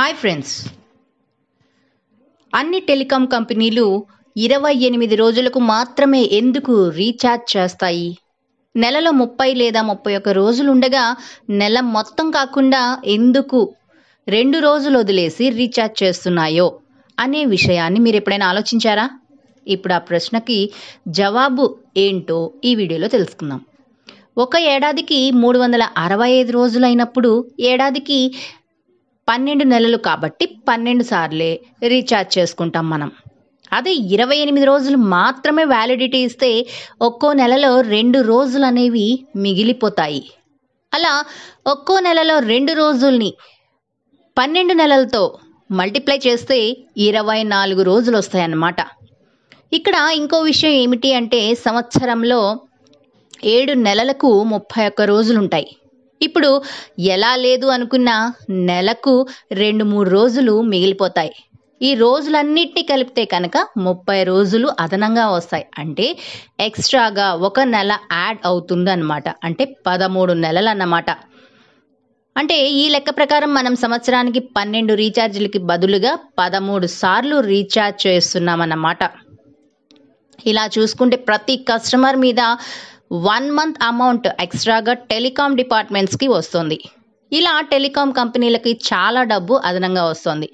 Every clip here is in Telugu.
హాయ్ ఫ్రెండ్స్ అన్ని టెలికాం కంపెనీలు ఇరవై ఎనిమిది రోజులకు మాత్రమే ఎందుకు రీఛార్జ్ చేస్తాయి? నెలలో ముప్పై లేదా ముప్పై ఒక్క రోజులు ఉండగా నెల మొత్తం కాకుండా ఎందుకు రెండు రోజులు వదిలేసి రీఛార్జ్ చేస్తున్నాయో అనే విషయాన్ని మీరు ఎప్పుడైనా ఆలోచించారా? ఇప్పుడు ఆ ప్రశ్నకి జవాబు ఏంటో ఈ వీడియోలో తెలుసుకుందాం. ఒక ఏడాదికి మూడు వందల అరవై ఐదు రోజులైనప్పుడు ఏడాదికి పన్నెండు నెలలు కాబట్టి పన్నెండు సార్లే రీఛార్జ్ చేసుకుంటాం మనం. అదే ఇరవై ఎనిమిది రోజులు మాత్రమే వ్యాలిడిటీ ఇస్తే ఒక్కో నెలలో రెండు రోజులు అనేవి మిగిలిపోతాయి. అలా ఒక్కో నెలలో రెండు రోజుల్ని పన్నెండు నెలలతో మల్టిప్లై చేస్తే ఇరవై నాలుగు రోజులు వస్తాయన్నమాట. ఇక్కడ ఇంకో విషయం ఏమిటి అంటే సంవత్సరంలో ఏడు నెలలకు ముప్పై ఒక్క రోజులు ఉంటాయి ఇప్పుడు ఎలా లేదు అనుకున్నా నెలకు రెండు మూడు రోజులు మిగిలిపోతాయి. ఈ రోజులన్నిటినీ కలిపితే కనుక ముప్పై రోజులు అదనంగా వస్తాయి. అంటే ఎక్స్ట్రాగా ఒక నెల యాడ్ అవుతుంది అనమాట అంటే పదమూడు నెలలు అన్నమాట అంటే ఈ లెక్క ప్రకారం మనం సంవత్సరానికి పన్నెండు రీఛార్జీలకి బదులుగా పదమూడు సార్లు రీఛార్జ్ చేస్తున్నామన్నమాట. ఇలా చూసుకుంటే ప్రతి కస్టమర్ మీద వన్ మంత్ అమౌంట్ ఎక్స్ట్రాగా టెలికాం డిపార్ట్మెంట్స్కి వస్తుంది. ఇలా టెలికాం కంపెనీలకి చాలా డబ్బు అదనంగా వస్తుంది.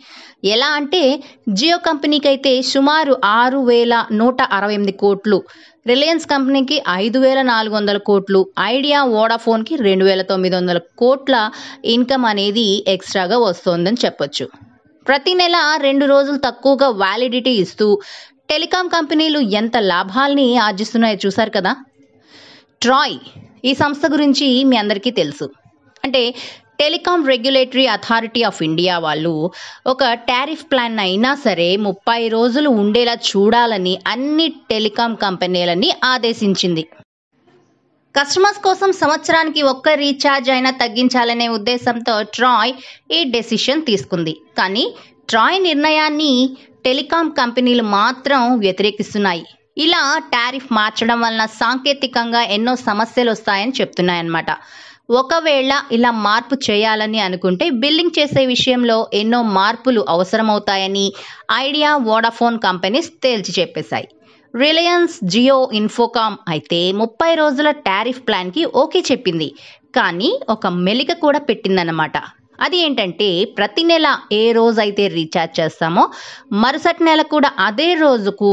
ఎలా అంటే జియో కంపెనీకి అయితే సుమారు ఆరు వేల నూట అరవై ఎనిమిది కోట్లు రిలయన్స్ కంపెనీకి ఐదు వేల నాలుగు వందల కోట్లు ఐడియా వోడాఫోన్కి రెండు వేల తొమ్మిది వందల కోట్ల ఇన్కమ్ అనేది ఎక్స్ట్రాగా వస్తుందని చెప్పొచ్చు. ప్రతి నెల రెండు రోజులు తక్కువగా వ్యాలిడిటీ ఇస్తూ టెలికాం కంపెనీలు ఎంత లాభాల్ని ఆర్జిస్తున్నాయో చూశారు కదా? ట్రాయ్ ఈ సంస్థ గురించి మీ అందరికీ తెలుసు. అంటే telecom regulatory authority of India వాళ్ళు ఒక టారిఫ్ ప్లాన్ అయినా సరే ముప్పై రోజులు ఉండేలా చూడాలని అన్ని టెలికాం కంపెనీలని ఆదేశించింది. కస్టమర్స్ కోసం సంవత్సరానికి ఒక్క రీఛార్జ్ అయినా తగ్గించాలనే ఉద్దేశంతో ట్రాయ్ ఈ డెసిషన్ తీసుకుంది. కానీ ట్రాయ్ నిర్ణయాన్ని టెలికాం కంపెనీలు మాత్రం వ్యతిరేకిస్తున్నాయి. ఇలా టారిఫ్ మార్చడం వలన సాంకేతికంగా ఎన్నో సమస్యలు వస్తాయని చెప్తున్నాయన్నమాట. ఒకవేళ ఇలా మార్పు చేయాలని అనుకుంటే బిల్లింగ్ చేసే విషయంలో ఎన్నో మార్పులు అవసరమవుతాయని ఐడియా వోడాఫోన్ కంపెనీస్ తేల్చి చెప్పేశాయి. రిలయన్స్ జియో ఇన్ఫోకామ్ అయితే ముప్పై రోజుల టారిఫ్ ప్లాన్కి ఓకే చెప్పింది. కానీ ఒక మెలిక కూడా పెట్టిందన్నమాట. అది ఏంటంటే ప్రతి నెల ఏ రోజు అయితే రీఛార్జ్ చేస్తామో మరుసటి నెల కూడా అదే రోజుకు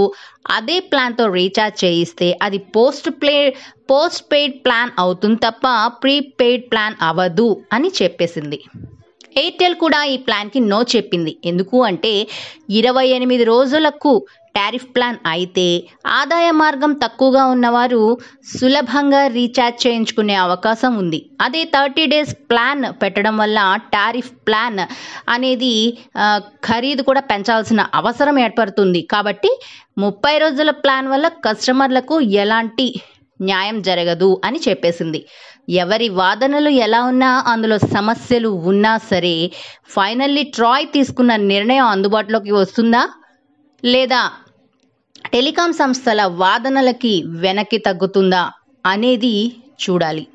అదే ప్లాన్తో రీఛార్జ్ చేయిస్తే అది post play postpaid plan అవుతుంది తప్ప ప్రీపెయిడ్ ప్లాన్ అవ్వదు అని చెప్పేసింది. ఎయిర్టెల్ కూడా ఈ ప్లాన్కి నో చెప్పింది. ఎందుకు అంటే ఇరవై ఎనిమిది రోజులకు టారిఫ్ ప్లాన్ అయితే ఆదాయ మార్గం తక్కువగా ఉన్నవారు సులభంగా రీఛార్జ్ చేయించుకునే అవకాశం ఉంది. అదే థర్టీ డేస్ ప్లాన్ పెట్టడం వల్ల టారిఫ్ ప్లాన్ అనేది ఖరీదు కూడా పెంచాల్సిన అవసరం ఏర్పడుతుంది. కాబట్టి ముప్పై రోజుల ప్లాన్ వల్ల కస్టమర్లకు ఎలాంటి న్యాయం జరగదు అని చెప్పేసింది. ఎవరి వాదనలు ఎలా ఉన్నా అందులో సమస్యలు ఉన్నా సరే ఫైనల్లీ ట్రాయ్ తీసుకున్న నిర్ణయం అందుబాటులోకి వస్తుందా? లేదా టెలికాం సంస్థల వాదనలకి వెనక్కి తగ్గుతుందా అనేది చూడాలి.